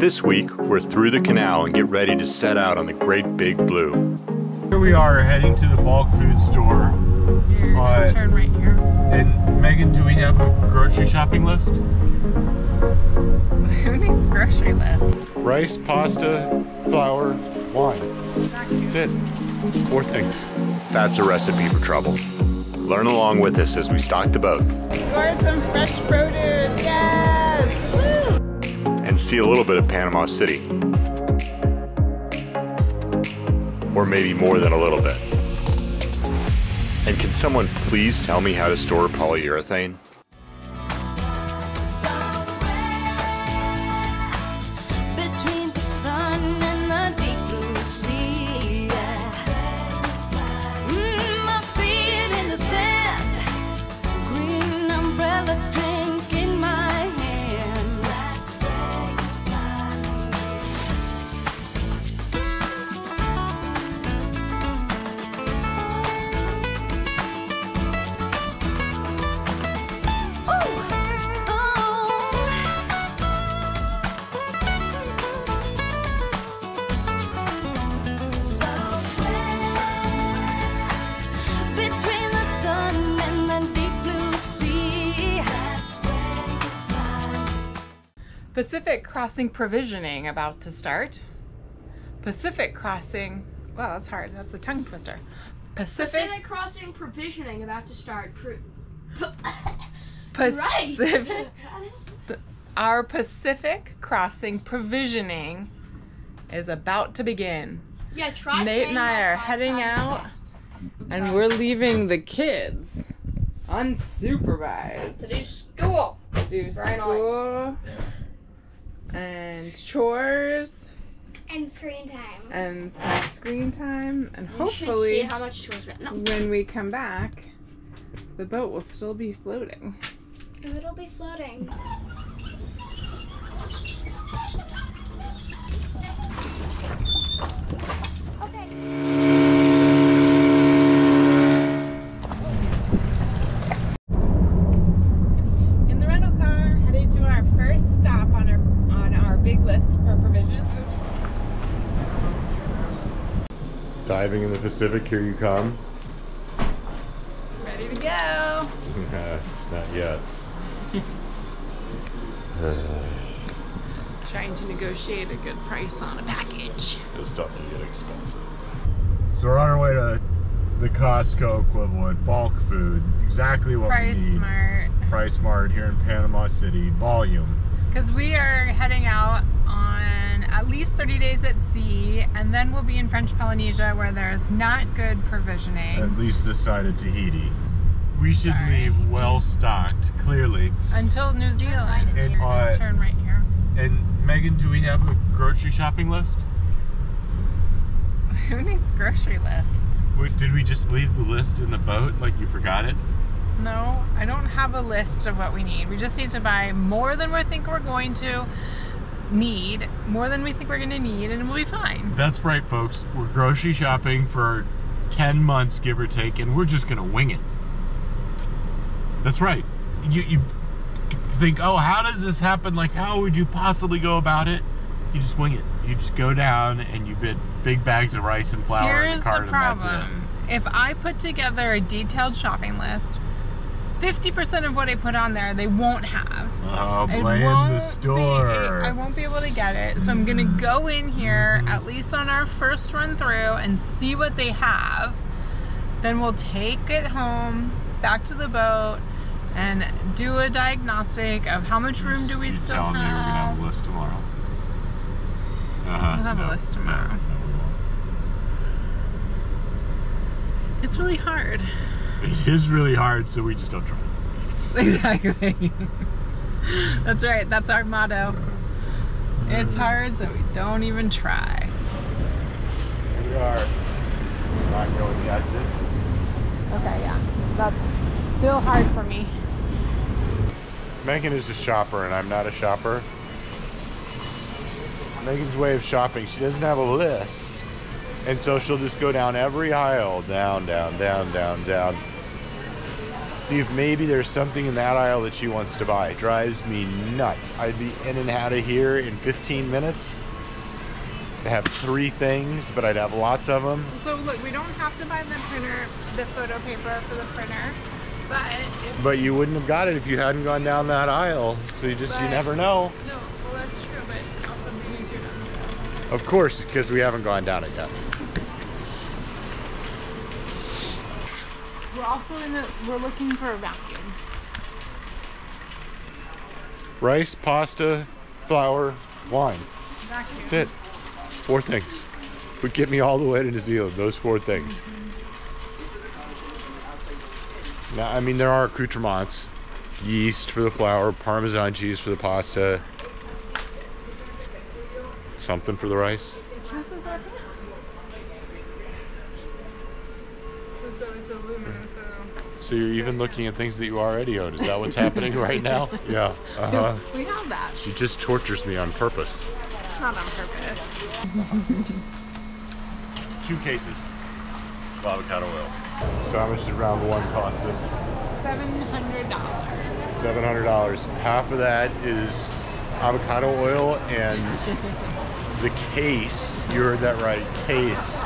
This week, we're through the canal and get ready to set out on the Great Big Blue. Here we are heading to the bulk food store. Here, Uh, turn right here. And Megan, do we have a grocery shopping list? Who needs grocery list? Rice, pasta, flour, wine. That's it. Four things. That's a recipe for trouble. Learn along with us as we stock the boat Scored some fresh produce, yes! See a little bit of Panama City. Or maybe more than a little bit. And can someone please tell me how to store polyurethane? Pacific Crossing provisioning about to start. Pacific Crossing, well, that's hard. That's a tongue twister. Pacific, Pacific Crossing provisioning about to start. Pro- Pacific, our Pacific Crossing provisioning is about to begin. yeah, try Nate saying and I that are heading out. fast. And we're leaving the kids unsupervised To do school. to do Very school and chores and screen time. and screen time and see hopefully how much chores we. No. when we come back the boat will still be floating It'll be floating. Okay. Diving in the Pacific, here you come. ready to go Not yet. trying to negotiate a good price on a package This stuff can get expensive. So we're on our way to the Costco equivalent, bulk food. Exactly what price we need. smart Price Mart here in Panama City. Volume. Because we are heading out on at least 30 days at sea, and then we'll be in French Polynesia where there's not good provisioning At least this side of Tahiti. We should Sorry. leave well stocked, clearly. until New Zealand. And, uh, Turn right here. And Megan, do we have a grocery shopping list? Who needs grocery list? Wait, Did we just leave the list in the boat like you forgot it? No, I don't have a list of what we need. We just need to buy more than we think we're going to need, more than we think we're going to need, and we'll be fine. That's right, folks. We're grocery shopping for 10 months, give or take, and we're just going to wing it. That's right. You, you think, oh, how does this happen? Like, how would you possibly go about it? You just wing it. You just go down and you bid big bags of rice and flour in Here's a cart, the and that's it. problem. If I put together a detailed shopping list, 50% of what I put on there, they won't have. Oh, I blame the won't be- store. I won't be able to get it. So I'm gonna go in here at least on our first run through and see what they have. Then we'll take it home, back to the boat, and do a diagnostic of how much room do we You still telling me we're gonna have. have a list tomorrow? Uh-huh. We'll have a list tomorrow. no, won't. It's really hard. It is really hard, so we just don't try. Exactly. That's right. That's our motto. It's uh, hard, so we don't even try. Here we are. Not going the exit. Okay, yeah. That's still hard for me. Megan is a shopper and I'm not a shopper. Megan's way of shopping, she doesn't have a list. And so she'll just go down every aisle, down, down, down, down, down. See if maybe there's something in that aisle that she wants to buy. Drives me nuts. I'd be in and out of here in 15 minutes. I have three things, but I'd have lots of them. So look, we don't have to buy the printer, the photo paper for the printer, but if, But you wouldn't have got it if you hadn't gone down that aisle. So you just, you never know. no, well that's true, but also be easier to Of course, because we haven't gone down it yet. We're also in the, we're looking for a vacuum. Rice, pasta, flour, wine. Vacuum. That's it. Four things. Would get me all the way to New Zealand. Those four things. Now, I mean, there are accoutrements: yeast for the flour, Parmesan cheese for the pasta, something for the rice. This is our pan. So it's aluminum, so So you're even looking at things that you already own. Is that what's happening right now? Yeah. Uh huh. we have that. She just tortures me on purpose. Not on purpose. Two cases of avocado oil. So how much did round one cost us? Seven hundred dollars. Seven hundred dollars. Half of that is avocado oil and the case. You heard that right. Case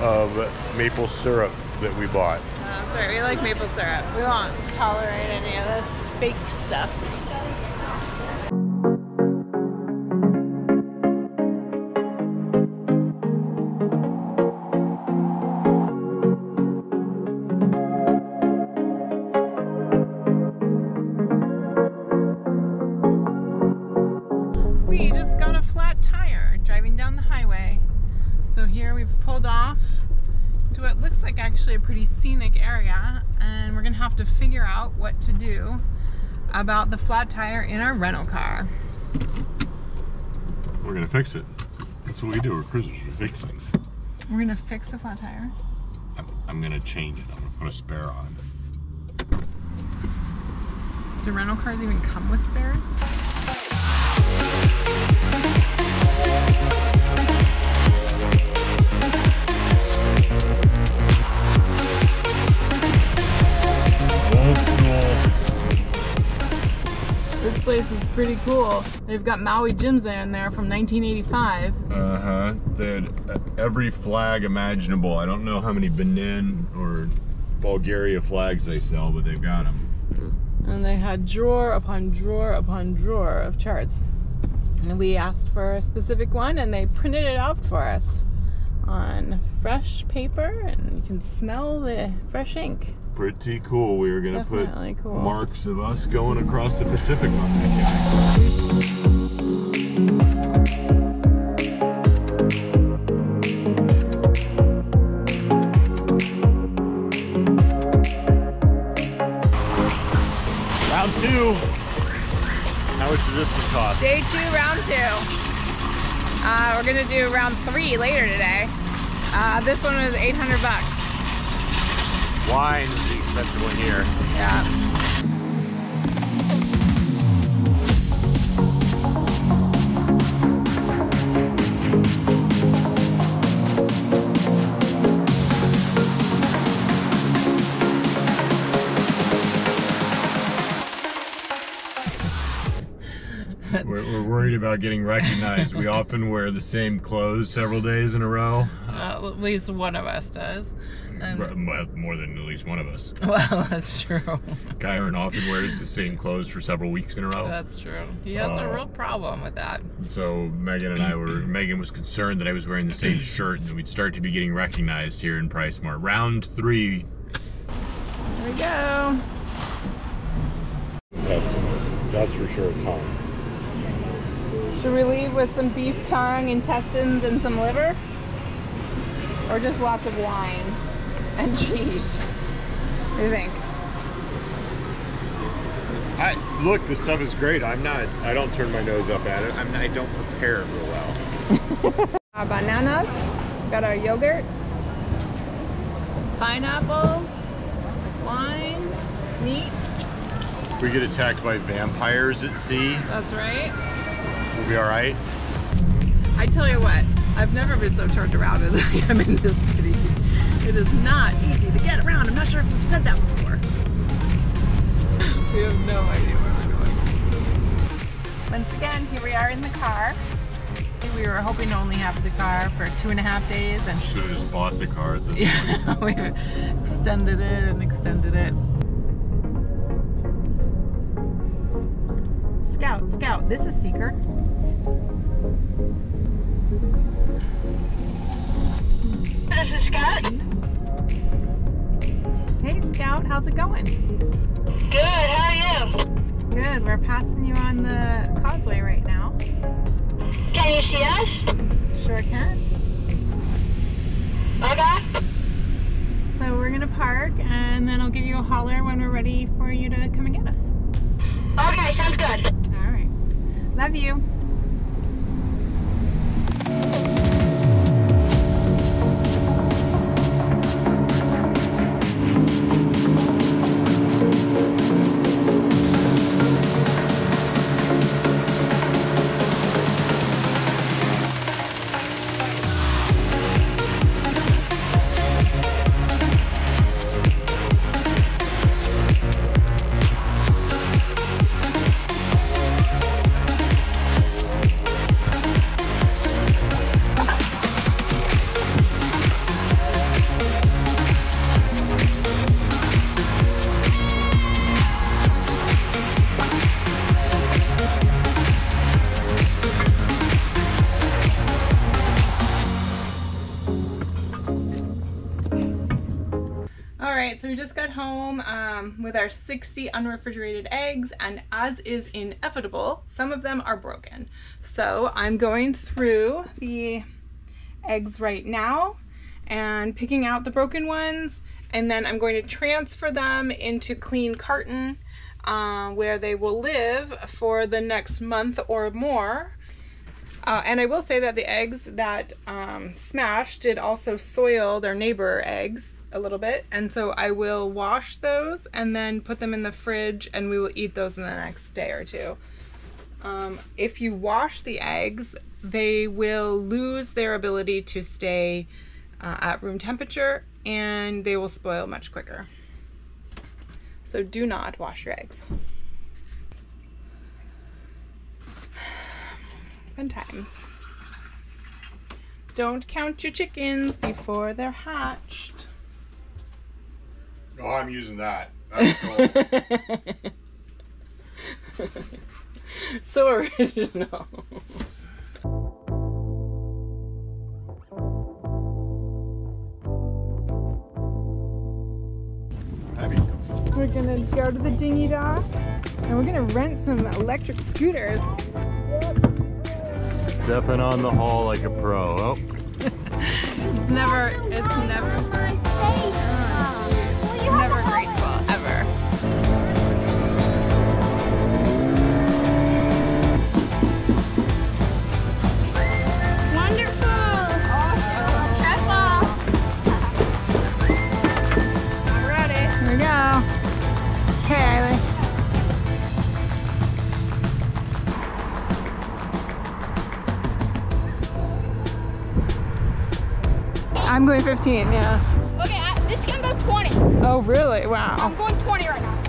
of maple syrup that we bought. That's right. We like maple syrup. We won't tolerate any of this fake stuff. Actually a pretty scenic area, and we're gonna have to figure out what to do about the flat tire in our rental car. We're gonna fix it. That's what we do. We're cruisers. We fix things. We're gonna fix the flat tire. I'm, I'm gonna change it. I'm gonna put a spare on. Do rental cars even come with spares? Pretty cool. They've got Maui gyms there in there from 1985. Uh huh. They had every flag imaginable. I don't know how many Benin or Bulgaria flags they sell, but they've got them. And they had drawer upon drawer upon drawer of charts. And we asked for a specific one and they printed it out for us on fresh paper and you can smell the fresh ink. Pretty cool. We are gonna put cool. marks of us going across the Pacific on that guy. Round two. How much does this one cost? Day two, round two. Uh, we're gonna do round three later today. Uh, this one was 800 bucks. Wine one here. Yeah. We're worried about getting recognized. we often wear the same clothes several days in a row. Uh, at least one of us does. And- More than at least one of us. well, that's true. Kyron often wears the same clothes for several weeks in a row. That's true. He has a Oh. real problem with that. So Megan and I were. Megan was concerned that I was wearing the same shirt and that we'd start to be getting recognized here in PriceSmart. Round three. Here we go. Intestines. That's for sure a tongue. Should we leave with some beef tongue, intestines, and some liver? Or just lots of wine and cheese? What do you think? I look. This stuff is great. I'm not. I don't turn my nose up at it. I'm. I don't prepare it real well. Our uh, bananas, got our yogurt, pineapples, wine, meat. We get attacked by vampires at sea, That's right. we'll be all right. I tell you what, I've never been so turned around as I am in this city. It is not easy to get around. I'm not sure if we've said that before. We have no idea where we're going. Once again, here we are in the car. We were hoping to only have the car for two and a half days, and Should have just bought the car at this yeah, we extended it and extended it. Scout, Scout, this is Seeker. This is Scott. Hey, Scout, how's it going? Good, how are you? Good. We're passing you on the causeway right now. Can you see us? Sure can. Okay. So we're gonna park, and then I'll give you a holler when we're ready for you to come and get us. Okay, sounds good. All right. Love you. With our 60 unrefrigerated eggs, and as is inevitable, some of them are broken. So I'm going through the eggs right now and picking out the broken ones, and then I'm going to transfer them into clean carton uh, where they will live for the next month or more. Uh, and I will say that the eggs that um, smashed did also soil their neighbor eggs a little bit. And so I will wash those and then put them in the fridge and we will eat those in the next day or two. Um, if you wash the eggs, they will lose their ability to stay uh, at room temperature and they will spoil much quicker. So do not wash your eggs. Fun times. Don't count your chickens before they're hatched. Oh, I'm using that. That's cool. so original. We're gonna go to the dinghy dock and we're gonna rent some electric scooters. Stepping on the hall like a pro. Oh, Never, it's never, never I'm going 15, yeah. Okay, I, this can go 20. Oh, really? Wow. I'm going 20 right now.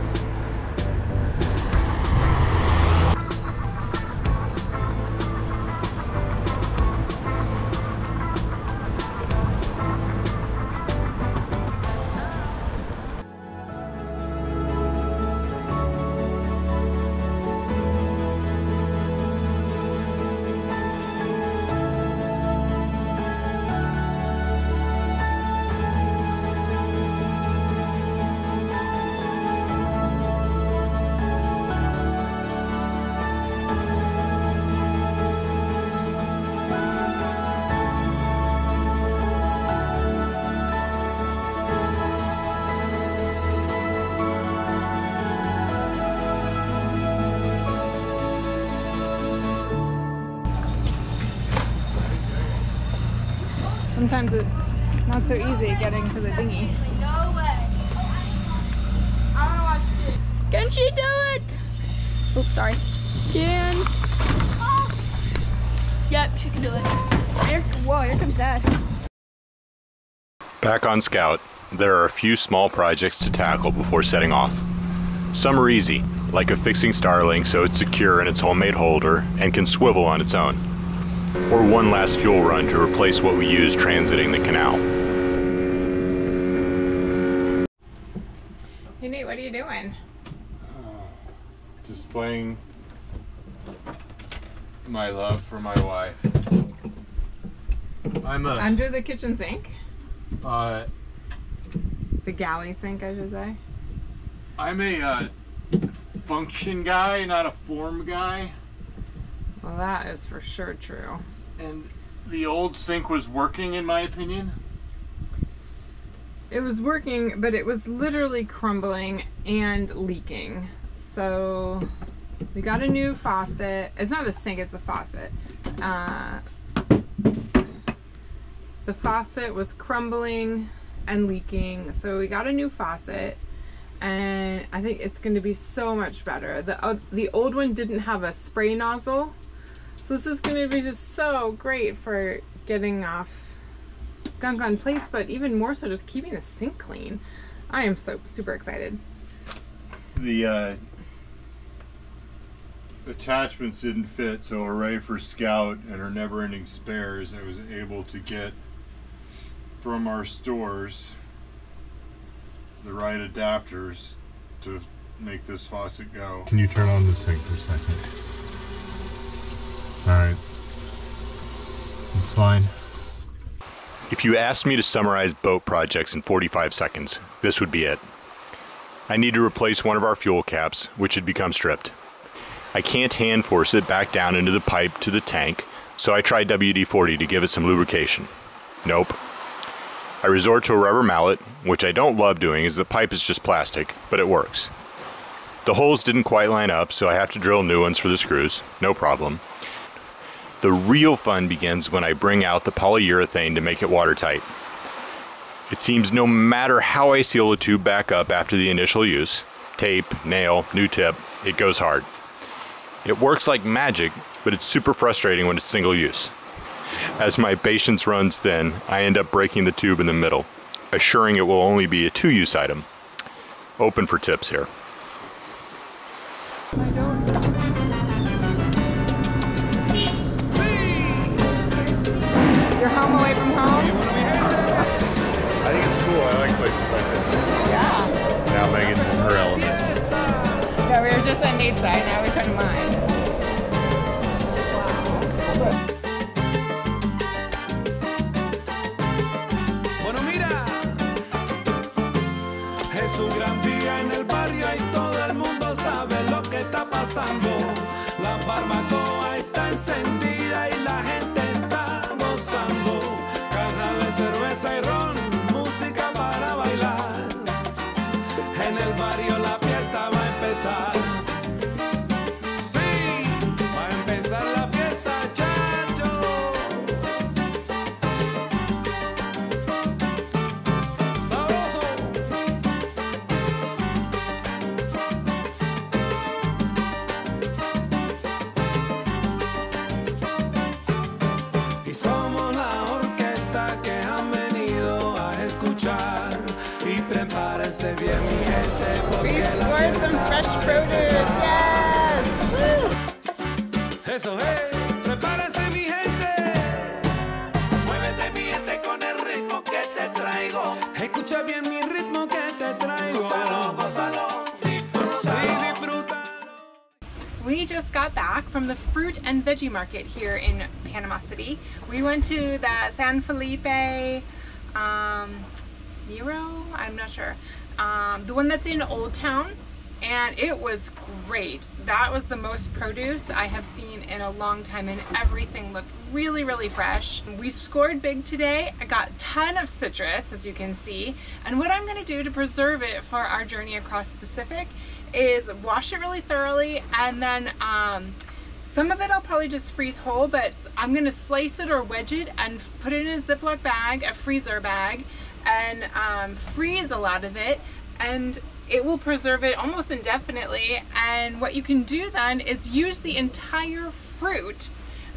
Sometimes it's not so easy getting to the dinghy. No way. I wanna watch this. Can she do it? Oops, sorry. Can. Yep, she can do it. Here, whoa, here comes dad. Back on Scout, there are a few small projects to tackle before setting off. Some are easy, like affixing Starlink so it's secure in its homemade holder and can swivel on its own. Or one last fuel run to replace what we use transiting the canal. Hey Nate, what are you doing? Displaying my love for my wife. I'm a Under the kitchen sink? uh, The galley sink, I should say. I'm a uh, function guy, not a form guy. That is for sure true. And the old sink was working, in my opinion. It was working, but it was literally crumbling and leaking. So we got a new faucet. It's not the sink, it's a faucet. Uh, the faucet was crumbling and leaking. So we got a new faucet and I think it's going to be so much better. The uh, the old one didn't have a spray nozzle. So this is going to be just so great for getting off gunk on plates, but even more so just keeping the sink clean. I am so super excited. The uh, attachments didn't fit, so array for Scout and her never-ending spares, I was able to get from our stores the right adapters to make this faucet go. Can you turn on the sink for a second? Alright. It's fine. If you asked me to summarize boat projects in 45 seconds, this would be it. I need to replace one of our fuel caps, which had become stripped. I can't hand force it back down into the pipe to the tank, so I tried WD 40 to give it some lubrication. Nope. I resort to a rubber mallet, which I don't love doing as the pipe is just plastic, but it works. The holes didn't quite line up, so I have to drill new ones for the screws. No problem. The real fun begins when I bring out the polyurethane to make it watertight. It seems no matter how I seal the tube back up after the initial use tape, nail, new tip it goes hard. It works like magic, but it's super frustrating when it's single use. As my patience runs thin, I end up breaking the tube in the middle, assuring it will only be a two use item. Open for tips here. Her element. Yeah, we were just on Nate's side, now we couldn't mind. Bueno, mira, es un gran día en el barrio y todo el mundo sabe lo que está pasando. La barbacoa está encendida y la gente está gozando. Caja de cerveza y ron, fiesta We porque la scored some fresh produce, yes! Eso es, prepárense mi gente. Muévete mi gente con el ritmo que te traigo. Escucha bien mi ritmo que te traigo. Gózalo, gózalo, disfrútalo. We just got back from the fruit and veggie market here in Panama City. We went to the San Felipe um, Nero, I'm not sure, um, the one that's in Old Town, and it was great. That was the most produce I have seen in a long time, and everything looked really, really fresh. We scored big today. I got a ton of citrus, as you can see, and what I'm going to do to preserve it for our journey across the Pacific is wash it really thoroughly, and then um, some of it I'll probably just freeze whole, but I'm gonna slice it or wedge it and put it in a Ziploc bag, a freezer bag, and um, freeze a lot of it. And it will preserve it almost indefinitely. And what you can do then is use the entire fruit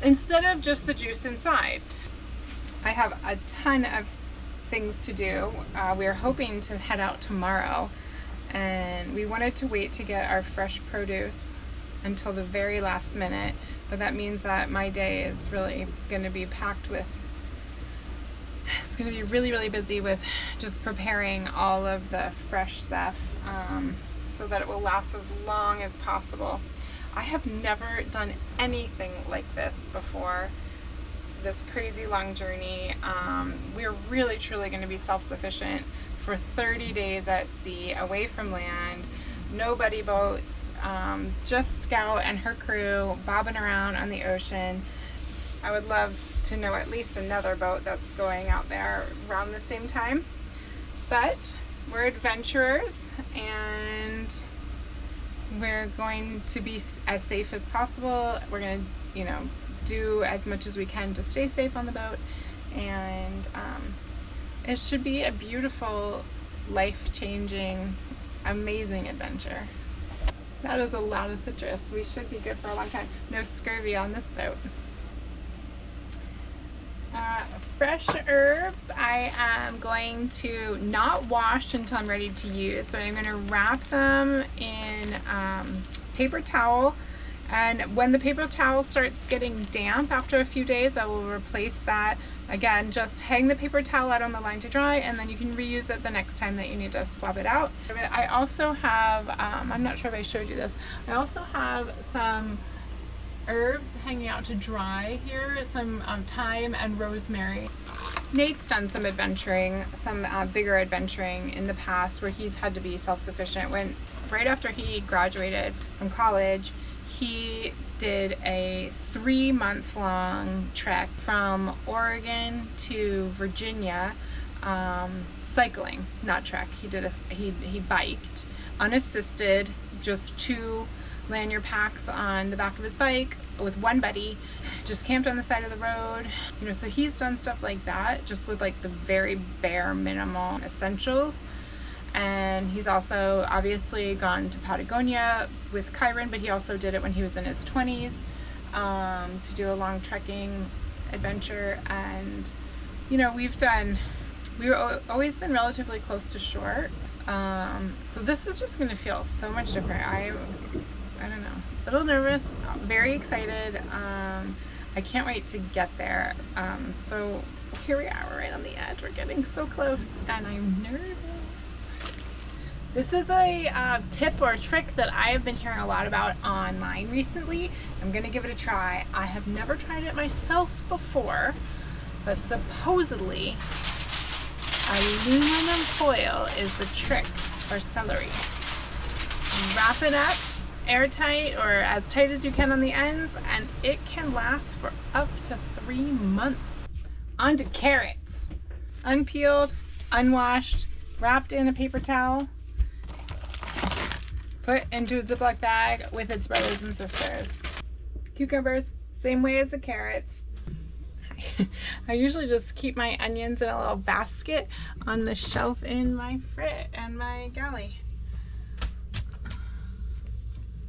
instead of just the juice inside. I have a ton of things to do. Uh, we are hoping to head out tomorrow and we wanted to wait to get our fresh produce until the very last minute, but that means that my day is really going to be packed with going to be really really busy with just preparing all of the fresh stuff um, so that it will last as long as possible. I have never done anything like this before this crazy long journey. Um, we're really truly going to be self-sufficient for 30 days at sea, away from land, no buddy boats, um, just Scout and her crew bobbing around on the ocean. I would love to know at least another boat that's going out there around the same time. But we're adventurers and we're going to be as safe as possible. We're going to, you know, do as much as we can to stay safe on the boat. And um, it should be a beautiful, life changing, amazing adventure. That is a lot of citrus. We should be good for a long time. No scurvy on this boat. Uh, fresh herbs I am going to not wash until I'm ready to use. So I'm going to wrap them in um, paper towel and when the paper towel starts getting damp after a few days I will replace that. Again just hang the paper towel out on the line to dry and then you can reuse it the next time that you need to swap it out. I also have, um, I'm not sure if I showed you this, I also have some herbs hanging out to dry here, some um, thyme and rosemary. Nate's done some adventuring, some uh, bigger adventuring in the past where he's had to be self-sufficient. When right after he graduated from college, he did a three month long trek from Oregon to Virginia, um, cycling, not trek. He did a he he biked unassisted, just two lanyard packs on the back of his bike with one buddy just camped on the side of the road. You know so he's done stuff like that just with like the very bare minimal essentials. And he's also obviously gone to Patagonia with Kyron but he also did it when he was in his 20s um, to do a long trekking adventure. And you know we've done we've always been relatively close to shore um, so this is just going to feel so much different. I I don't know, a little nervous, very excited. Um, I can't wait to get there. Um, so here we are, right on the edge. We're getting so close and I'm nervous. This is a uh, tip or trick that I have been hearing a lot about online recently. I'm gonna give it a try. I have never tried it myself before, but supposedly aluminum foil is the trick for celery. Wrap it up airtight or as tight as you can on the ends and it can last for up to three months. On to carrots. Unpeeled, unwashed, wrapped in a paper towel, put into a Ziploc bag with its brothers and sisters. Cucumbers, same way as the carrots. I usually just keep my onions in a little basket on the shelf in my frit and my galley.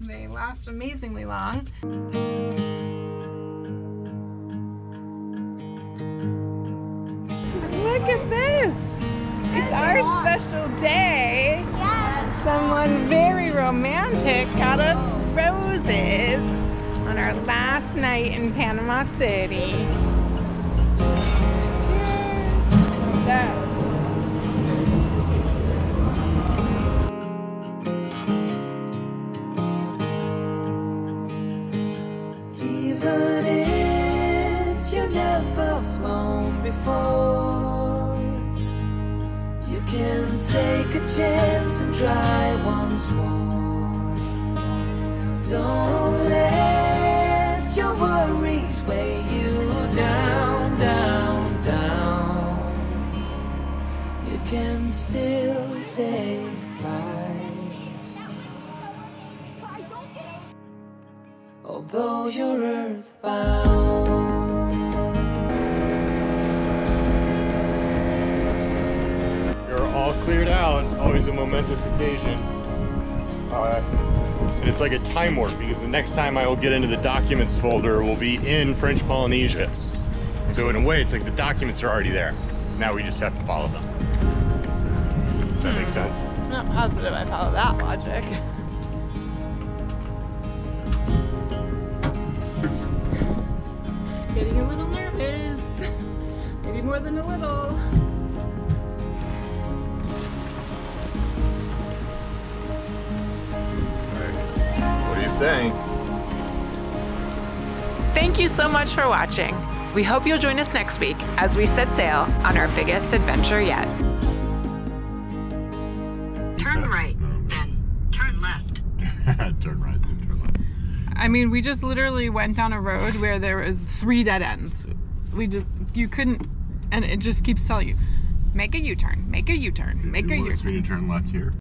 They last amazingly long. Look at this! It's our special day. Someone very romantic got us roses on our last night in Panama City. Cheers! Take a chance and try once more. Don't let your worries weigh you down, down, down. You can still take flight. Although you're earthbound. Cleared out. Always a momentous occasion. Uh, and it's like a time warp because the next time I will get into the documents folder will be in French Polynesia. So in a way, it's like the documents are already there. Now we just have to follow them. Does that make sense? not positive I follow that logic. Getting a little nervous. Maybe more than a little. What do you think? Thank you so much for watching. We hope you'll join us next week as we set sail on our biggest adventure yet. Turn right, then turn left. turn right, then turn left. I mean, we just literally went down a road where there was three dead ends. We just, you couldn't, and it just keeps telling you, make a U-turn, make a U-turn, make a It wants U-turn. me to turn left here.